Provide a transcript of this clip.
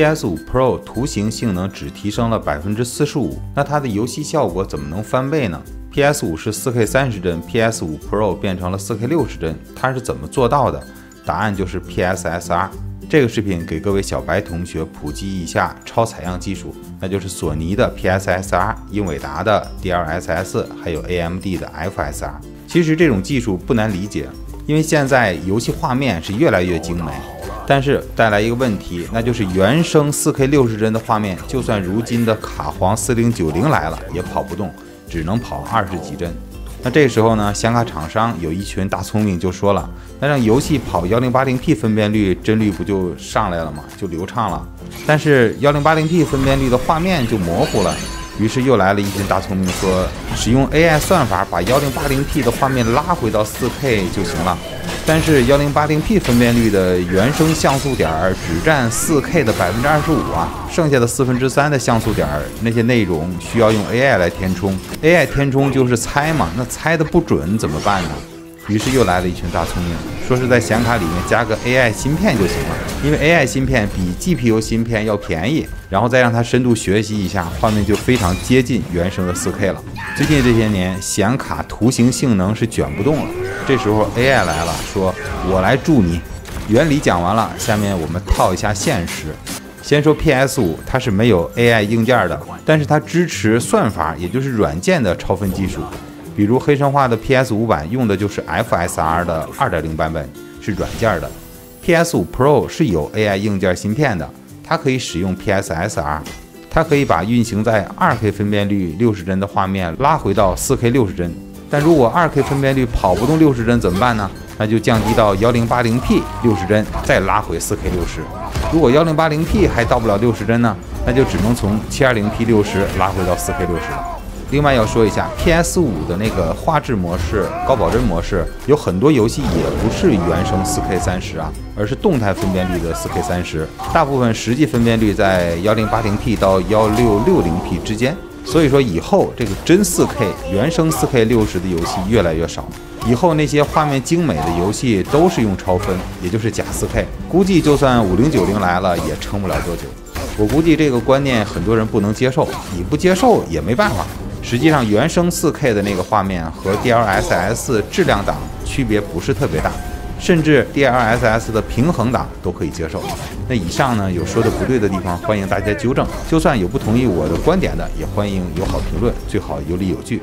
PS5 Pro 图形性能只提升了百分之四十五，那它的游戏效果怎么能翻倍呢？PS5 是 4K 三十帧，PS5 Pro 变成了 4K 六十帧，它是怎么做到的？答案就是 PSSR。这个视频给各位小白同学普及一下超采样技术，那就是索尼的 PSSR、英伟达的 DLSS，还有 AMD 的 FSR。其实这种技术不难理解，因为现在游戏画面是越来越精美，但是带来一个问题，那就是原生 4K 六十帧的画面，就算如今的卡皇4090来了，也跑不动，只能跑二十几帧。那这时候呢，显卡厂商有一群大聪明就说了，那让游戏跑 1080P 分辨率，帧率不就上来了吗？就流畅了。但是 1080P 分辨率的画面就模糊了。于是又来了一群大聪明，说使用 AI 算法把 1080P 的画面拉回到 4K 就行了。但是幺零八零 P 分辨率的原生像素点只占 4K 的百分之二十五啊，剩下的四分之三的像素点那些内容需要用 AI 来填充，AI 填充就是猜嘛，那猜的不准怎么办呢？于是又来了一群大聪明，说是在显卡里面加个 AI 芯片就行了，因为 AI 芯片比 GPU 芯片要便宜，然后再让它深度学习一下，画面就非常接近原生的 4K 了。最近这些年，显卡图形性能是卷不动了，这时候 AI 来了，说我来助你。原理讲完了，下面我们套一下现实。先说 PS5，它是没有 AI 硬件的，但是它支持算法，也就是软件的超分技术。比如黑神话的 PS 五版用的就是 FSR 的2.0版本，是软件的。PS 五 Pro 是有 AI 硬件芯片的，它可以使用 PSSR，它可以把运行在 2K 分辨率六十帧的画面拉回到 4K 六十帧。但如果 2K 分辨率跑不动六十帧怎么办呢？那就降低到 1080P 六十帧，再拉回 4K 六十。如果 1080P 还到不了六十帧呢？那就只能从 720P 六十拉回到 4K 六十了。另外要说一下，PS5 的那个画质模式、高保真模式，有很多游戏也不是原生 4K 三十啊，而是动态分辨率的 4K 三十，大部分实际分辨率在 1080P 到 1660P 之间。所以说以后这个真 4K 原生 4K 六十的游戏越来越少，以后那些画面精美的游戏都是用超分，也就是假 4K，估计就算5090来了也撑不了多久。我估计这个观念很多人不能接受，你不接受也没办法。实际上，原生 4K 的那个画面和 DLSS 质量档区别不是特别大，甚至 DLSS 的平衡档都可以接受。那以上呢有说的不对的地方，欢迎大家纠正。就算有不同意我的观点的，也欢迎友好评论，最好有理有据。